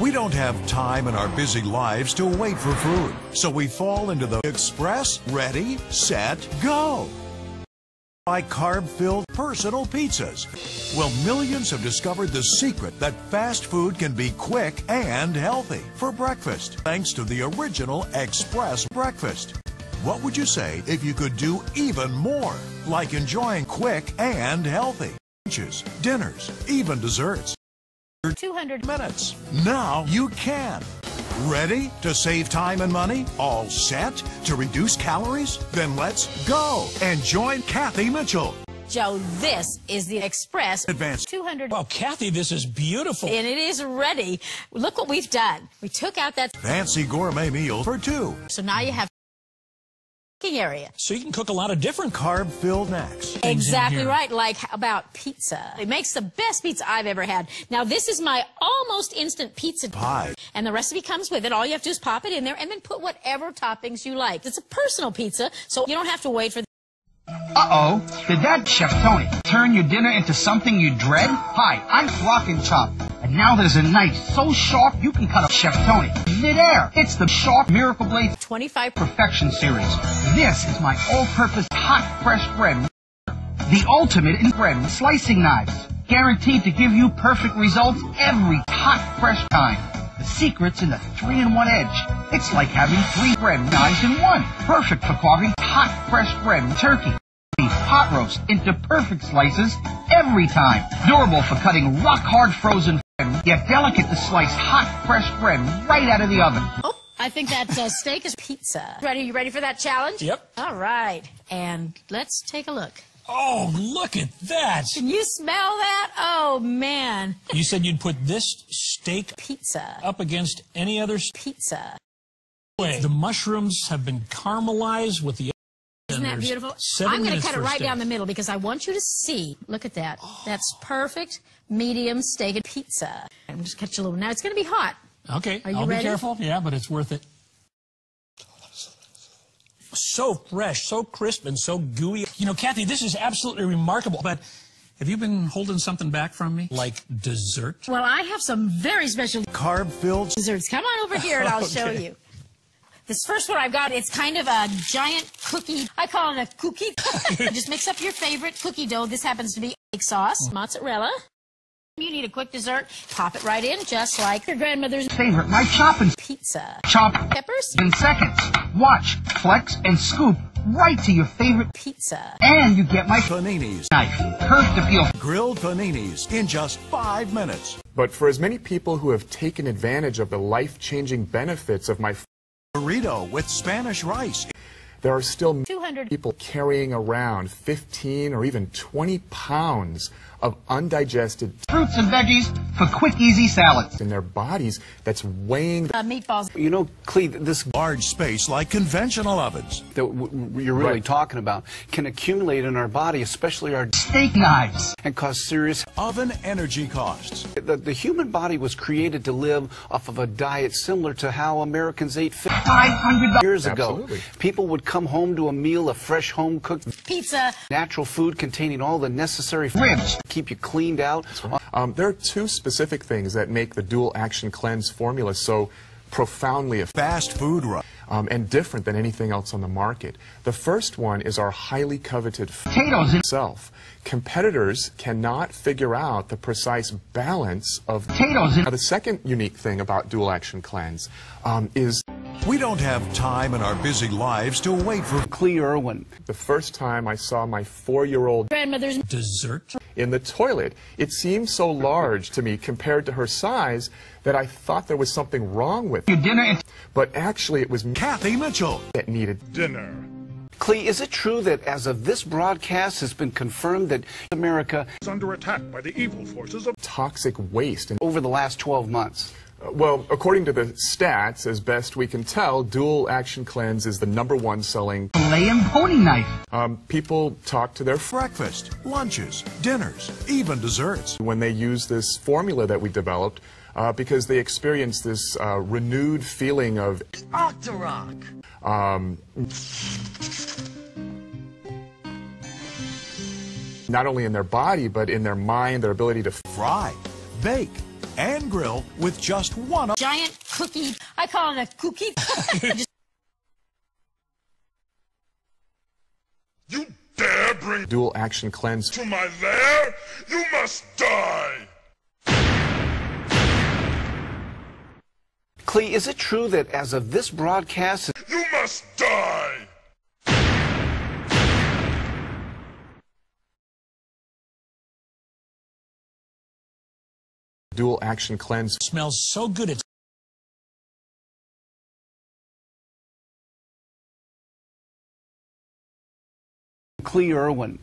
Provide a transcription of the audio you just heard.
We don't have time in our busy lives to wait for food, so we fall into the express, ready, set, go. By carb filled personal pizzas. Well, millions have discovered the secret that fast food can be quick and healthy for breakfast, thanks to the original Xpress breakfast. What would you say if you could do even more, like enjoying quick and healthy lunches, dinners, even desserts? 200 minutes. Now you can. Ready to save time and money? All set to reduce calories? Then let's go and join Kathy Mitchell. Joe, this is the Xpress Advanced 200. Wow, Kathy, this is beautiful. And it is ready. Look what we've done. We took out that. Fancy gourmet meal for two. So now you have cooking area. So you can cook a lot of different Carb filled snacks. Exactly right. Like about pizza. It makes the best pizza I've ever had. Now this is my almost instant pizza Pie. And the recipe comes with it. All you have to do is pop it in there and then put whatever toppings you like. It's a personal pizza, so you don't have to wait for Uh-oh. Did that, Chef Tony, turn your dinner into something you dread? Hi, I'm Flock and Chop. And now there's a knife so sharp you can cut a Chef Tony midair. It's the Sharp Miracle Blade 25 Perfection Series. This is my all-purpose hot fresh bread. The ultimate in bread slicing knives. Guaranteed to give you perfect results every hot fresh time. The secret's in the three-in-one edge. It's like having three bread knives in one. Perfect for carving hot fresh bread and turkey. Beef pot roast into perfect slices every time. Durable for cutting rock-hard frozen bread, yet delicate to slice hot fresh bread right out of the oven. Oh, I think that uh, steak is pizza. Ready? You ready for that challenge? Yep. All right. And let's take a look. Oh, look at that. Can you smell that? Oh, man. You said you'd put this steak Pizza. up against any other Pizza. steak. The mushrooms have been caramelized with the Isn't that beautiful? seven I'm going to cut it right steak. down the middle because I want you to see. Look at that. That's oh. perfect medium steak and pizza. I'm just cut you a little. Now it's going to be hot. Okay, Are you I'll ready? be careful. Yeah, but it's worth it. So fresh, so crisp, and so gooey. You know, Kathy, this is absolutely remarkable. But have you been holding something back from me? Like dessert? Well, I have some very special Carb filled desserts. Come on over here and I'll show you. This first one I've got, it's kind of a giant cookie. I call it a cookie. Just mix up your favorite cookie dough. This happens to be egg sauce, oh. mozzarella. You need a quick dessert. Pop it right in, just like your grandmother's Favorite, my chopping pizza. chop Peppers, in seconds. Watch, flex, and scoop right to your favorite, pizza. and you get my paninis. knife. Curved to peel. Grilled paninis in just five minutes. But for as many people who have taken advantage of the life changing benefits of my. Burrito with Spanish rice. There are still 200 people carrying around 15 or even 20 pounds of undigested Fruits and veggies for quick, easy salads. in their bodies that's weighing uh, meatballs. You know, Klee, this Large space like conventional ovens. that w- w- you're really Right. talking about can accumulate in our body, especially our Steak knives. and cause serious. Oven energy costs. The, the human body was created to live off of a diet similar to how Americans ate fi- $500. years ago. Absolutely. People would come home to a meal of fresh home cooked Pizza. natural food containing all the necessary f- Ribs. to keep you cleaned out. Um, there are two specific things that make the dual action cleanse formula so profoundly effective. Fast food rush. Um, and different than anything else on the market. The first one is our highly coveted Potatoes in itself. Competitors cannot figure out the precise balance of potatoes Now, the second unique thing about dual action cleanse um, is We don't have time in our busy lives to wait for Klee Irwin. the first time I saw my four-year-old Grandmother's Dessert? in the toilet. It seemed so large to me compared to her size that I thought there was something wrong with your dinner But actually, it was Kathy Mitchell. that needed Dinner. Klee, is it true that as of this broadcast has been confirmed that America is under attack by the evil forces of toxic waste. And over the last 12 months? uh, well, according to the stats, as best we can tell, dual action cleanse is the number one selling. filet and pony knife. Um, people talk to their Breakfast, lunches, dinners, even desserts. when they use this formula that we developed uh, because they experience this uh, renewed feeling of um, not only in their body but in their mind, their ability to Fry, bake, and grill with just one. Giant cookie. I call it a cookie. You dare bring Dual action cleanse. to my lair? You must die! Klee, is it true that as of this broadcast, You must die! Dual action cleanse. smells so good. It's Klee Irwin